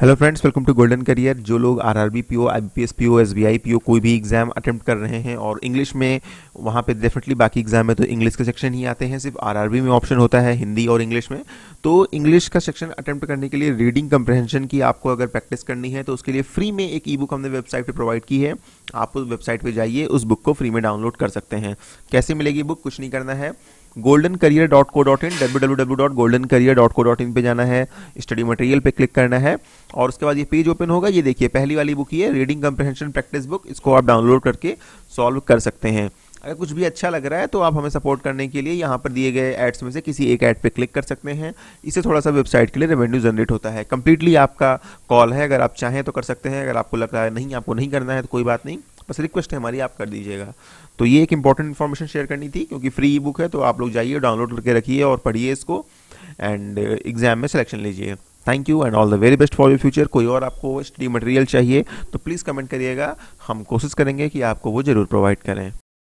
Hello friends welcome to golden career जो लोग R RB P O I P S P O S B I P O कोई भी exam attempt कर रहे हैं और इंग्लिश में, वहाँ पे डेफिनेटली बाकी एग्ज़ाम में तो इंग्लिश के सेक्शन ही आते हैं। सिर्फ़ आर आर बी में ऑप्शन होता है, हिंदी और इंग्लिश में। तो इंग्लिश का सेक्शन अटेम्प्ट करने के लिए रीडिंग कंप्रहेंशन की आपको अगर प्रैक्टिस करनी है तो उसके लिए फ्री में एक ई बुक हमने वेबसाइट पर प्रोवाइड की है। आप उस वेबसाइट पर जाइए, उस बुक को फ्री में डाउनलोड कर सकते हैं। कैसे मिलेगी बुक कुछ नहीं करना है। Golden career dot co dot in W W W dot golden career dot co dot in पर जाना है स्टडी मटेरियल पे क्लिक करना है, और उसके बाद ये पेज ओपन होगा। ये देखिए, पहली वाली बुक है रीडिंग कंप्रहेंशन प्रैक्टिस बुक इसको आप डाउनलोड करके सॉल्व कर सकते हैं। अगर कुछ भी अच्छा लग रहा है तो आप हमें सपोर्ट करने के लिए यहाँ पर दिए गए एड्स में से किसी एक ऐड पे क्लिक कर सकते हैं। इससे थोड़ा सा वेबसाइट के लिए रेवेन्यू जनरेट होता है। कंप्लीटली आपका कॉल है, अगर आप चाहें तो कर सकते हैं। अगर आपको लग रहा है नहीं, आपको नहीं करना है तो कोई बात नहीं। बस रिक्वेस्ट है हमारी, आप कर दीजिएगा। तो ये एक इंपॉर्टेंट इन्फॉर्मेशन शेयर करनी थी, क्योंकि फ्री बुक है तो आप लोग जाइए डाउनलोड करके रखिए और पढ़िए इसको एंड एग्ज़ाम में सिलेक्शन लीजिए। Thank you and all the very best for your future कोई और आपको स्टडी मटेरियल चाहिए तो प्लीज़ कमेंट करिएगा। हम कोशिश करेंगे कि आपको वो ज़रूर प्रोवाइड करें।